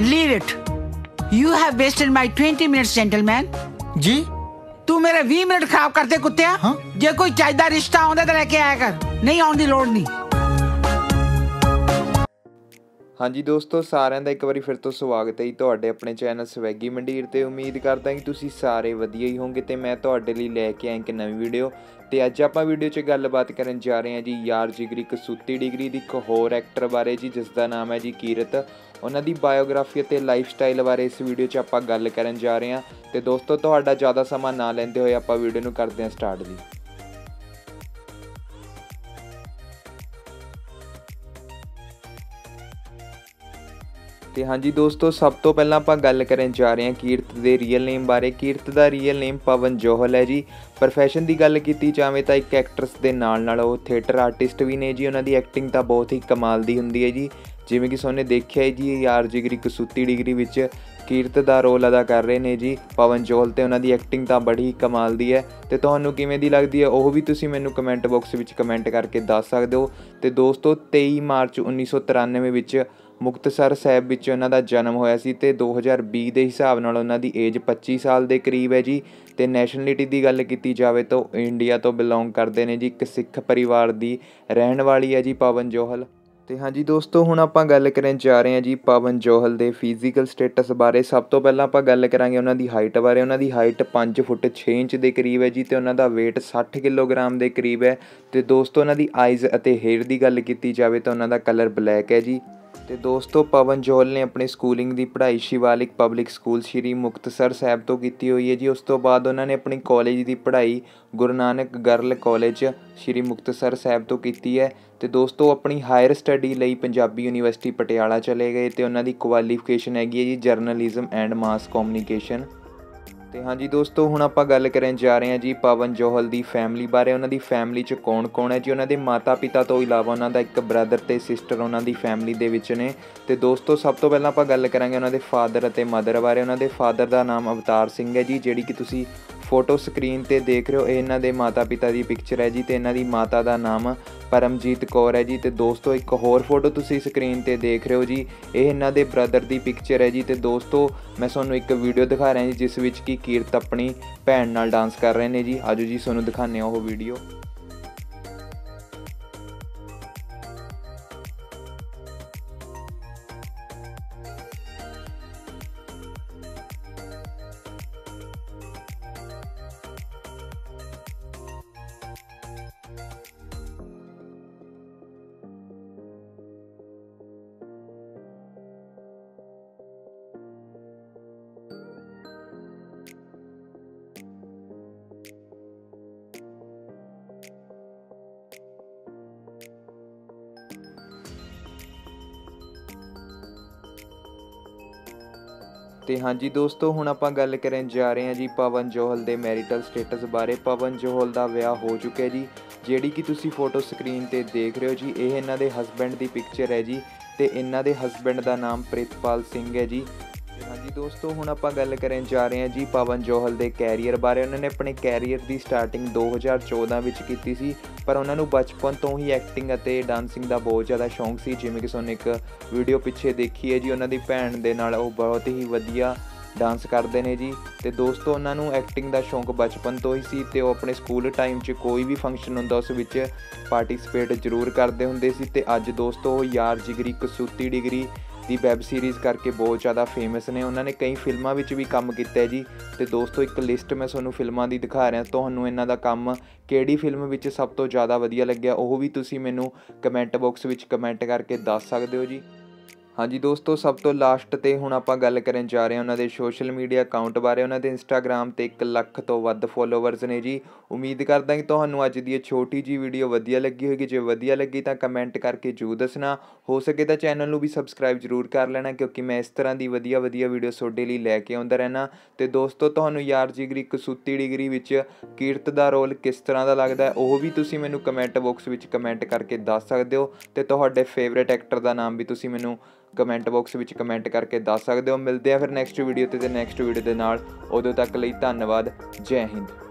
Leave it you have wasted my 20 minutes gentleman ਜੀ ਤੂੰ ਮੇਰੇ 20 ਮਿੰਟ ਖਰਾਬ ਕਰਤੇ ਕੁੱਤਿਆ ਹਾਂ? ਜੇ ਕੋਈ ਚਾਹੀਦਾ ਰਿਸ਼ਤਾ ਆਉਂਦਾ ਤਾਂ ਲੈ ਕੇ ਆਇਆ ਕਰ ਨਹੀਂ ਆਉਣ ਦੀ ਲੋੜ ਨਹੀਂ ਹਾਂਜੀ ਦੋਸਤੋ, ਸਾਰਿਆਂ ਦਾ ਇੱਕ ਵਾਰੀ ਫਿਰ ਤੋਂ ਸਵਾਗਤ ਹੈ ਜੀ ਤੁਹਾਡੇ ਆਪਣੇ ਚੈਨਲ ਸਵੈਗੀ ਮੰਡੀਰ ਤੇ। ਉਮੀਦ ਕਰਦਾ ਕਿ ਤੁਸੀਂ ਸਾਰੇ ਵਧੀਆ ਹੀ ਹੋਵੋਗੇ ਤੇ ਮੈਂ ਤੁਹਾਡੇ ਲਈ ਲੈ ਕੇ ਆਇਆ ਇੱਕ ਨਵੀਂ ਵੀਡੀਓ। ਤੇ ਅੱਜ ਆਪਾਂ ਵੀਡੀਓ 'ਚ ਗੱਲਬਾਤ ਕਰਨ ਜਾ ਰਹੇ ਹਾਂ ਜੀ ਯਾਰ ਜਿਗਰੀ ਕਸੂਤੀ ਡਿਗਰੀ ਦੀ ਇੱਕ ਹੋਰ ਐਕਟਰ ਬਾਰੇ ਜੀ ਜਿਸ ਦਾ ਨਾਮ ਹੈ ਜੀ ਕੀਰਤ। ਉਹਨਾਂ ਦੀ ਬਾਇਓਗ੍ਰਾਫੀ ਅਤੇ ਲਾਈਫ ਸਟਾਈਲ ਬਾਰੇ ਇਸ ਵੀਡੀਓ 'ਚ ਆਪਾਂ ਗੱਲ ਕਰਨ ਜਾ ਰਹੇ ਹਾਂ। ਤੇ ਦੋਸਤੋ, ਤੁਹਾਡਾ ਜ਼ਿਆਦਾ ਸਮਾਂ ਨਾ ਲੈਂਦੇ ਹੋਏ ਆਪਾਂ ਵੀਡੀਓ ਨੂੰ ਕਰਦੇ ਹਾਂ ਸਟਾਰਟ ਜੀ। ਤੇ ਹਾਂਜੀ ਦੋਸਤੋ, ਸਭ ਤੋਂ ਪਹਿਲਾਂ ਆਪਾਂ ਗੱਲ ਕਰਨ ਜਾ ਰਹੇ ਹਾਂ ਕੀਰਤ ਦੇ ਰੀਅਲ ਨੇਮ ਬਾਰੇ। ਕੀਰਤ ਦਾ ਰੀਅਲ ਨੇਮ ਪਵਨ ਜੋਹਲ ਹੈ ਜੀ। ਪ੍ਰੋਫੈਸ਼ਨ ਦੀ ਗੱਲ ਕੀਤੀ ਜਾਵੇ ਤਾਂ ਇੱਕ ਐਕਟਰਸ ਦੇ ਨਾਲ ਨਾਲ ਉਹ ਥੀਏਟਰ ਆਰਟਿਸਟ ਵੀ ਨੇ ਜੀ। ਉਹਨਾਂ ਦੀ ਐਕਟਿੰਗ ਤਾਂ ਬਹੁਤ ਹੀ ਕਮਾਲ ਦੀ ਹੁੰਦੀ ਹੈ ਜੀ। ਜਿਵੇਂ ਕਿ ਸੋਨੇ ਦੇਖਿਆ ਜੀ ਯਾਰ ਜਿਗਰੀ ਕਸੂਤੀ ਡਿਗਰੀ ਵਿੱਚ ਕੀਰਤ ਦਾ ਰੋਲ ਅਦਾ ਕਰ ਰਹੇ ਨੇ ਜੀ। ਪਵਨ ਜੋਹਲ ਤੇ ਉਹਨਾਂ ਦੀ ਐਕਟਿੰਗ ਤਾਂ ਬੜੀ ਕਮਾਲ ਦੀ ਹੈ। ਤੇ ਤੁਹਾਨੂੰ ਕਿਵੇਂ ਦੀ ਲੱਗਦੀ ਹੈ, ਉਹ ਵੀ ਤੁਸੀਂ ਮੈਨੂੰ ਕਮੈਂਟ ਬਾਕਸ ਵਿੱਚ ਕਮੈਂਟ ਕਰਕੇ ਦੱਸ ਸਕਦੇ ਹੋ। ਤੇ ਦੋਸਤੋ 23 ਮਾਰਚ 1993 ਵਿੱਚ ਮੁਕਤਸਰ ਸਾਹਿਬ ਵਿੱਚ ਉਹਨਾਂ ਦਾ ਜਨਮ ਹੋਇਆ ਸੀ ਅਤੇ ਦੋ ਹਜ਼ਾਰ ਵੀਹ ਦੇ ਹਿਸਾਬ ਨਾਲ ਉਹਨਾਂ ਦੀ ਏਜ 25 ਸਾਲ ਦੇ ਕਰੀਬ ਹੈ ਜੀ। ਅਤੇ ਨੈਸ਼ਨਲਿਟੀ ਦੀ ਗੱਲ ਕੀਤੀ ਜਾਵੇ ਤਾਂ ਉਹ ਇੰਡੀਆ ਤੋਂ ਬਿਲੋਂਗ ਕਰਦੇ ਨੇ ਜੀ। ਇੱਕ ਸਿੱਖ ਪਰਿਵਾਰ ਦੀ ਰਹਿਣ ਵਾਲੀ ਹੈ ਜੀ ਪਵਨ ਜੋਹਲ। ਤੇ ਹਾਂਜੀ ਦੋਸਤੋ, ਹੁਣ ਆਪਾਂ ਗੱਲ ਕਰਨ ਜਾ ਰਹੇ ਹਾਂ ਜੀ ਪਵਨ ਜੋਹਲ ਦੇ ਫਿਜ਼ੀਕਲ ਸਟੇਟਸ ਬਾਰੇ। ਸਭ ਤੋਂ ਪਹਿਲਾਂ ਆਪਾਂ ਗੱਲ ਕਰਾਂਗੇ ਉਹਨਾਂ ਦੀ ਹਾਈਟ ਬਾਰੇ। ਉਹਨਾਂ ਦੀ ਹਾਈਟ 5 ਫੁੱਟ 6 ਇੰਚ ਦੇ ਕਰੀਬ ਹੈ ਜੀ ਤੇ ਉਹਨਾਂ ਦਾ weight 60 ਕਿਲੋਗ੍ਰਾਮ ਦੇ ਕਰੀਬ ਹੈ। ਤੇ ਦੋਸਤੋ, ਉਹਨਾਂ ਦੀ ਆਈਜ਼ ਅਤੇ ਹੇਅਰ ਦੀ ਗੱਲ ਕੀਤੀ ਜਾਵੇ ਤਾਂ ਉਹਨਾਂ ਦਾ ਕਲਰ ਬਲੈਕ ਹੈ ਜੀ। ਤੇ ਦੋਸਤੋ, ਪਵਨ ਜੋਹਲ ਨੇ ਆਪਣੀ ਸਕੂਲਿੰਗ ਦੀ ਪੜ੍ਹਾਈ ਸ਼ਿਵਾਲਿਕ ਪਬਲਿਕ ਸਕੂਲ ਸ਼੍ਰੀ ਮੁਕਤਸਰ ਸਾਹਿਬ ਤੋਂ ਕੀਤੀ ਹੋਈ ਹੈ ਜੀ। ਉਸ ਤੋਂ ਬਾਅਦ ਉਹਨਾਂ ਨੇ ਆਪਣੀ ਕਾਲਜ ਦੀ ਪੜ੍ਹਾਈ ਗੁਰੂ ਨਾਨਕ ਗਰਲ ਕਾਲਜ ਸ਼੍ਰੀ ਮੁਕਤਸਰ ਸਾਹਿਬ ਤੋਂ ਕੀਤੀ ਹੈ ਤੇ ਦੋਸਤੋ, ਆਪਣੀ ਹਾਇਰ ਸਟੱਡੀ ਲਈ ਪੰਜਾਬੀ ਯੂਨੀਵਰਸਿਟੀ ਪਟਿਆਲਾ ਚਲੇ ਗਏ ਤੇ ਉਹਨਾਂ ਦੀ ਕੁਆਲੀਫਿਕੇਸ਼ਨ ਹੈਗੀ ਹੈ ਜੀ ਜਰਨਲਿਜ਼ਮ ਐਂਡ ਮਾਸ ਕਮਿਊਨੀਕੇਸ਼ਨ ਤੇ ਹਾਂਜੀ ਦੋਸਤੋ, ਹੁਣ ਆਪਾਂ ਗੱਲ ਕਰਨ ਜਾ ਰਹੇ ਹਾਂ ਜੀ ਪਵਨ ਜੋਹਲ ਦੀ ਫੈਮਿਲੀ ਬਾਰੇ। ਉਹਨਾਂ ਦੀ ਫੈਮਿਲੀ 'ਚ ਕੌਣ-ਕੌਣ ਹੈ ਜੀ? ਉਹਨਾਂ ਦੇ ਮਾਤਾ-ਪਿਤਾ ਤੋਂ ਇਲਾਵਾ ਉਹਨਾਂ ਦਾ ਇੱਕ ਬ੍ਰਦਰ ਤੇ ਸਿਸਟਰ ਉਹਨਾਂ ਦੀ ਫੈਮਿਲੀ ਦੇ ਵਿੱਚ ਨੇ। ਤੇ ਦੋਸਤੋ, ਸਭ ਤੋਂ ਪਹਿਲਾਂ ਆਪਾਂ ਗੱਲ ਕਰਾਂਗੇ ਉਹਨਾਂ ਦੇ ਫਾਦਰ ਅਤੇ ਮਦਰ ਬਾਰੇ। ਉਹਨਾਂ ਦੇ ਫਾਦਰ ਦਾ ਨਾਮ ਅਵਤਾਰ ਸਿੰਘ ਹੈ ਜੀ, ਜਿਹੜੀ ਕਿ ਤੁਸੀਂ ਫੋਟੋ ਸਕਰੀਨ ਤੇ ਦੇਖ ਰਹੇ ਹੋ, ਇਹ ਇਹਨਾਂ ਦੇ ਮਾਤਾ-ਪਿਤਾ ਦੀ ਪਿਕਚਰ ਹੈ ਜੀ ਤੇ ਇਹਨਾਂ ਦੀ ਮਾਤਾ ਦਾ ਨਾਮ ਪਰਮਜੀਤ ਕੌਰ ਹੈ ਜੀ ਤੇ ਦੋਸਤੋ, ਇੱਕ ਹੋਰ ਫੋਟੋ ਤੁਸੀਂ ਸਕਰੀਨ ਤੇ ਦੇਖ ਰਹੇ ਹੋ ਜੀ, ਇਹ ਇਹਨਾਂ ਦੇ ਬ੍ਰਦਰ ਦੀ ਪਿਕਚਰ ਹੈ ਜੀ ਤੇ ਦੋਸਤੋ, ਮੈਂ ਤੁਹਾਨੂੰ ਇੱਕ ਵੀਡੀਓ ਦਿਖਾ ਰਿਹਾ ਜੀ, ਜਿਸ ਵਿੱਚ ਕਿ ਕੀਰਤ ਆਪਣੀ ਭੈਣ ਨਾਲ ਡਾਂਸ ਕਰ ਰਹੇ ਨੇ ਜੀ। ਆਜੋ ਜੀ, ਤੁਹਾਨੂੰ ਦਿਖਾਉਂਦੇ ਹਾਂ ਉਹ ਵੀਡੀਓ ਤੇ ਹਾਂਜੀ ਦੋਸਤੋ, ਹੁਣ ਆਪਾਂ ਗੱਲ ਕਰਨ ਜਾ ਰਹੇ ਹਾਂ ਜੀ ਪਵਨ ਜੋਹਲ ਦੇ ਮੈਰਿਟਲ ਸਟੇਟਸ ਬਾਰੇ। ਪਵਨ ਜੋਹਲ ਦਾ ਵਿਆਹ ਹੋ ਚੁੱਕਿਆ ਜੀ, ਜਿਹੜੀ ਕਿ ਤੁਸੀਂ ਫੋਟੋ ਸਕਰੀਨ ਤੇ ਦੇਖ ਰਹੇ ਹੋ ਜੀ, ਇਹ ਇਹਨਾਂ ਦੇ ਹਸਬੈਂਡ ਦੀ ਪਿਕਚਰ ਹੈ ਜੀ ਤੇ ਇਹਨਾਂ ਦੇ ਹਸਬੈਂਡ ਦਾ ਨਾਮ ਪ੍ਰਿਤਪਾਲ ਸਿੰਘ ਹੈ ਜੀ। ਜੀ, ਦੋਸਤੋ, ਹੁਣ ਆਪਾਂ ਗੱਲ ਕਰਨ ਜਾ ਰਹੇ ਹਾਂ ਜੀ ਪਵਨ ਜੋਹਲ ਦੇ ਕੈਰੀਅਰ ਬਾਰੇ। ਉਹਨਾਂ ਨੇ ਆਪਣੇ ਕੈਰੀਅਰ ਦੀ ਸਟਾਰਟਿੰਗ 2014 ਵਿੱਚ ਕੀਤੀ ਸੀ, ਪਰ ਉਹਨਾਂ ਨੂੰ ਬਚਪਨ ਤੋਂ ਹੀ ਐਕਟਿੰਗ ਅਤੇ ਡਾਂਸਿੰਗ ਦਾ ਬਹੁਤ ਜ਼ਿਆਦਾ ਸ਼ੌਂਕ ਸੀ। ਜਿਵੇਂ ਕਿ ਤੁਹਾਨੂੰ ਇੱਕ ਵੀਡੀਓ ਪਿੱਛੇ ਦੇਖੀ ਹੈ ਜੀ, ਉਹਨਾਂ ਦੀ ਭੈਣ ਦੇ ਨਾਲ ਉਹ ਬਹੁਤ ਹੀ ਵਧੀਆ ਡਾਂਸ ਕਰਦੇ ਨੇ ਜੀ। ਤੇ ਦੋਸਤੋ, ਉਹਨਾਂ ਨੂੰ ਐਕਟਿੰਗ ਦਾ ਸ਼ੌਂਕ ਬਚਪਨ ਤੋਂ ਹੀ ਸੀ ਤੇ ਉਹ ਆਪਣੇ ਸਕੂਲ ਟਾਈਮ 'ਚ ਕੋਈ ਵੀ ਫੰਕਸ਼ਨ ਹੁੰਦਾ, ਉਸ ਵਿੱਚ ਪਾਰਟਿਸਿਪੇਟ ਜ਼ਰੂਰ ਕਰਦੇ ਹੁੰਦੇ ਸੀ। ਤੇ ਅੱਜ ਦੋਸਤੋ, ਉਹ ਯਾਰ ਜਿਗਰੀ, ਕਸੂਤੀ ਡਿਗਰੀ ਦੀ ਵੈਬ ਸੀਰੀਜ਼ ਕਰਕੇ ਬਹੁਤ ਜ਼ਿਆਦਾ ਫੇਮਸ ਨੇ। ਉਹਨਾਂ ਨੇ ਕਈ ਫਿਲਮਾਂ ਵਿੱਚ ਵੀ ਕੰਮ ਕੀਤਾ ਹੈ ਜੀ। ਤੇ ਦੋਸਤੋ, ਇੱਕ ਲਿਸਟ ਮੈਂ ਤੁਹਾਨੂੰ ਫਿਲਮਾਂ ਦੀ ਦਿਖਾ ਰਿਹਾ। ਤੁਹਾਨੂੰ ਇਹਨਾਂ ਦਾ ਕੰਮ ਕਿਹੜੀ ਫਿਲਮ ਵਿੱਚ ਸਭ ਤੋਂ ਜ਼ਿਆਦਾ ਵਧੀਆ ਲੱਗਿਆ ਉਹ ਵੀ ਤੁਸੀਂ ਮੈਨੂੰ ਕਮੈਂਟ ਬਾਕਸ ਵਿੱਚ ਕਮੈਂਟ ਕਰਕੇ ਦੱਸ ਸਕਦੇ ਹੋ ਜੀ। ਹਾਂਜੀ ਦੋਸਤੋ, ਸਭ ਤੋਂ ਲਾਸਟ ਤੇ ਹੁਣ ਆਪਾਂ ਗੱਲ ਕਰਨ ਜਾ ਰਹੇ ਹਾਂ ਉਹਨਾਂ ਦੇ ਸੋਸ਼ਲ ਮੀਡੀਆ ਅਕਾਊਂਟ ਬਾਰੇ। ਉਹਨਾਂ ਦੇ ਇੰਸਟਾਗ੍ਰam ਤੇ 1 ਲੱਖ ਤੋਂ ਵੱਧ ਫੋਲੋਵਰਸ ਨੇ ਜੀ। ਉਮੀਦ ਕਰਦਾ ਕਿ ਤੁਹਾਨੂੰ ਅੱਜ ਦੀ ਇਹ ਛੋਟੀ ਜੀ ਵੀਡੀਓ ਵਧੀਆ ਲੱਗੀ ਹੋਵੇਗੀ। ਜੇ ਵਧੀਆ ਲੱਗੀ ਤਾਂ ਕਮੈਂਟ ਕਰਕੇ ਜਰੂਰ ਦੱਸਣਾ। ਹੋ ਸਕੇ ਤਾਂ ਚੈਨਲ ਨੂੰ ਵੀ ਸਬਸਕ੍ਰਾਈਬ ਜਰੂਰ ਕਰ ਲੈਣਾ, ਕਿਉਂਕਿ ਮੈਂ ਇਸ ਤਰ੍ਹਾਂ ਦੀ ਵਧੀਆ ਵਧੀਆ ਵੀਡੀਓ ਤੁਹਾਡੇ ਲਈ ਲੈ ਕੇ ਆਉਂਦਾ ਰਹਿਣਾ ਤੇ ਦੋਸਤੋ, ਤੁਹਾਨੂੰ ਯਾਰ ਜਿਗਰੀ ਕਸੂਤੀ ਡਿਗਰੀ ਵਿੱਚ ਕੀਰਤ ਦਾ ਰੋਲ ਕਿਸ ਤਰ੍ਹਾਂ ਦਾ ਲੱਗਦਾ ਉਹ ਵੀ ਤੁਸੀਂ ਮੈਨੂੰ ਕਮੈਂਟ ਬਾਕਸ ਵਿੱਚ ਕਮੈਂਟ ਕਰਕੇ ਦੱਸ ਸਕਦੇ ਹੋ। ਤੇ ਤੁਹਾਡੇ ਫੇਵਰੇਟ ਐਕਟਰ ਦਾ ਨਾਮ ਵੀ ਤੁਸੀਂ ਮੈਨੂੰ ਕਮੈਂਟ ਬਾਕਸ ਵਿੱਚ ਕਮੈਂਟ ਕਰਕੇ ਦੱਸ ਸਕਦੇ ਹੋ। ਮਿਲਦੇ ਆ ਫਿਰ ਨੈਕਸਟ ਵੀਡੀਓ ਤੇ ਤੇ ਨੈਕਸਟ ਵੀਡੀਓ ਦੇ ਨਾਲ। ਉਦੋਂ ਤੱਕ ਲਈ ਧੰਨਵਾਦ। ਜੈ ਹਿੰਦ।